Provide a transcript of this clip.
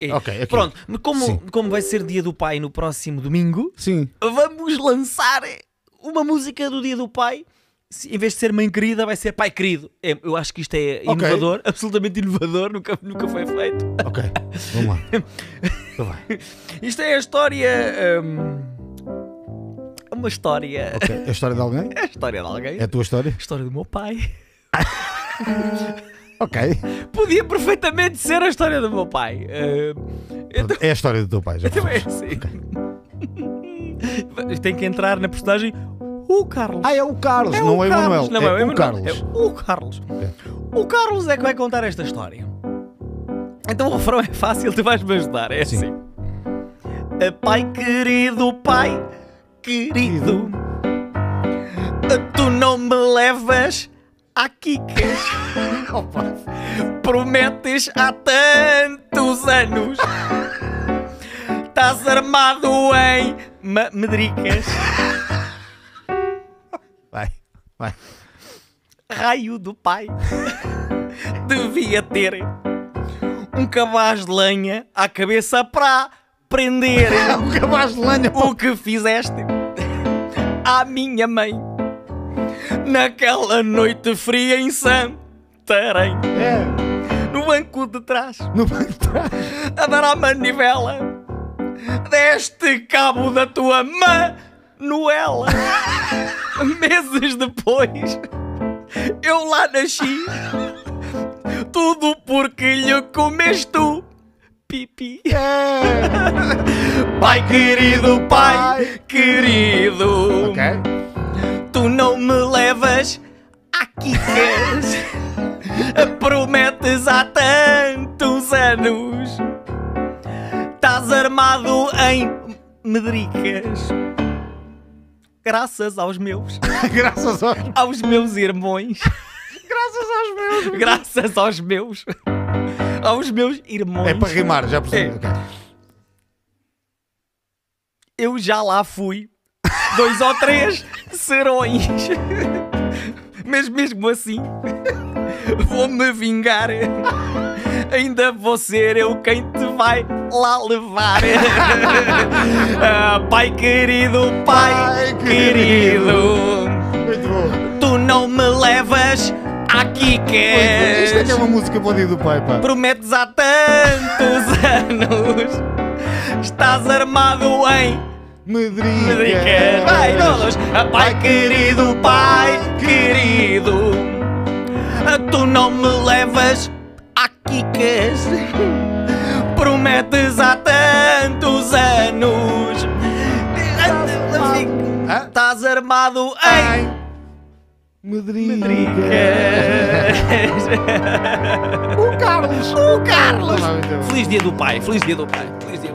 É. Ok, ok. Pronto, como, Sim. como vai ser dia do pai no próximo domingo, Sim. vamos lançar uma música do dia do pai. Se- Em vez de ser mãe querida, vai ser pai querido. É, eu acho que isto é inovador, absolutamente inovador, nunca, nunca foi feito. Ok. Vamos lá. Então. Isto é a história. é uma história. Ok. É a história de alguém? É a história de alguém. É a tua história? A história do meu pai. Ok. Podia perfeitamente ser a história do meu pai. Hum, então, É a história do teu pai. Já então é percebes. assim. Tem que entrar na personagem o Carlos. Ah, é o Carlos, É não o é o. Emanuel. Não, é, é, o o Emanuel. Carlos. É o Carlos. O Carlos é que vai contar esta história. Então o refrão é fácil, tu vais me ajudar. É Sim. assim. Pai querido, pai querido, tu não me levas a quicas. Há tantos anos. Estás armado em ma- medricas. Vai, vai. raio do pai devia ter um cabaz de lenha à cabeça para prender Um cabaz de lenha. o que fizeste à minha mãe naquela noite fria em Santarém É. no banco de trás. No banco de trás. a dar à manivela deste cabo da tua manuela. Meses depois eu lá nasci. Tudo porque lhe comeste o pipi. É. pai querido pai querido. Ok. tu não me levas a quicas Há tantos anos Estás armado em medricas Graças aos meus Graças aos, Aos meus irmãos graças aos meus. Graças aos meus Aos meus irmãos É para rimar, já percebi. É. Ok. Eu já lá fui Dois ou três serões Mas mesmo assim Vou-me vingar Ainda vou ser eu quem te vai lá levar Ah, Pai querido, pai, Pai querido Muito bom. Tu não me levas aqui Isto é que é queres uma música dia do pai, pá. Prometes há tantos anos Estás armado em Medrica. Medricas Vai todos Pai querido, pai Tu não me levas a quicas Prometes há tantos anos? Estás armado em. Medricas O Carlos. O Carlos. Feliz dia do pai, feliz dia do pai Feliz dia